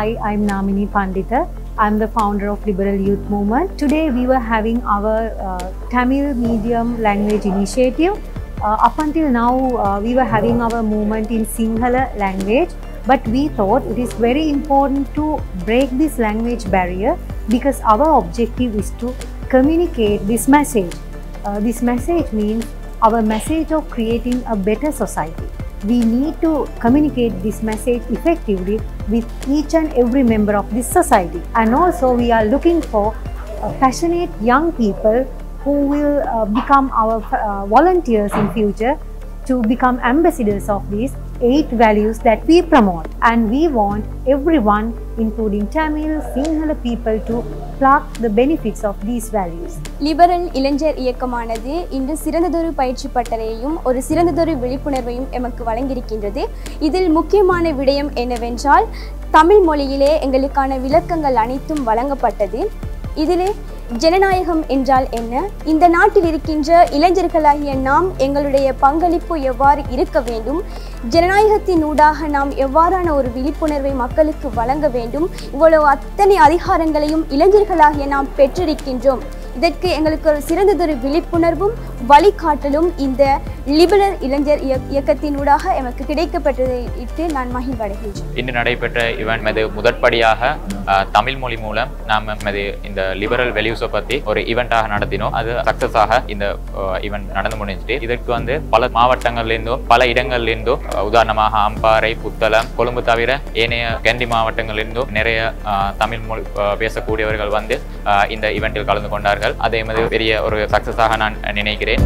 Hi, I'm Namini Pandita. I'm the founder of Liberal Youth Movement. Today we were having our uh, Tamil medium language initiative. Uh, up until now, uh, we were having our movement in Sinhala language, but we thought it is very important to break this language barrier because our objective is to communicate this message. Uh, this message means our message of creating a better society. We need to communicate this message effectively with each and every member of this society. And also, we are looking for uh, passionate young people who will uh, become our uh, volunteers in future to become ambassadors of these eight values that we promote and we want everyone including tamil sinhala people to block the benefits of these values liberal இளைஞர் இயக்கமானது இன்று சிறந்ததொரு பயிற்சி பட்டறையையும் ஒரு சிறந்ததொரு விழிப்புணர்வையும் எமக்கு வழங்கியிருக்கின்றது. இதில் முக்கியமான விடயம் என்னவென்றால் தமிழ் மொழியிலே எங்களுக்கான விளக்கங்கள் அனைத்தும் வழங்கப்பட்டது. இதிலே ஜனநாயகம் என்றால் என்ன? இந்த நாட்டில் இருக்கின்ற இளைஞர்களாகிய நாம் எங்களுடைய பங்களிப்பு எவ்வாறு இருக்க வேண்டும்? ஜனநாயகத்தின் ஊடாக நாம் எவ்வாறான ஒரு விழிப்புணர்வை மக்களுக்கு வழங்க வேண்டும்? இவ்வளவு அத்தனை அதிகாரங்களையும் இளைஞர்களாகிய நாம் பெற்றிருக்கின்றோம். இதற்கு எங்களுக்கு ஒரு சிறந்ததொரு விழிப்புணர்வும் வழிகாட்டலும் இந்த லிபரல் இளைஞர் இயக்- இயக்கத்தினூடாக எமக்கு கிடைக்கப்பட்டதை இட்டு நான் மகிழ்வடைகின்றேன். இன்று நடைபெற்ற இவன் மது முதற்படியாக தமிழ் மொழி மூலம் நாம் மீது இந்த லிபரல் வெல்யூஸை பற்றி ஒரு ஈவெண்ட்டாக நடத்தினோம். அது சக்ஸஸாக இந்த ஈவெண்ட் நடந்து முடிஞ்சுட்டு இதற்கு வந்து பல மாவட்டங்கள்லேருந்தும் பல இடங்கள்லேருந்தும் உதாரணமாக அம்பாறை புத்தளம் கொழும்பு தவிர ஏனைய கேண்டி மாவட்டங்களிலிருந்தும் நிறைய அஹ், தமிழ் மொழி அஹ், பேசக்கூடியவர்கள் வந்து இந்த ஈவெண்ட்டில் கலந்து கொண்டார்கள். அதே மாதிரி பெரிய ஒரு சக்ஸஸாக நான் நினைக்கிறேன்.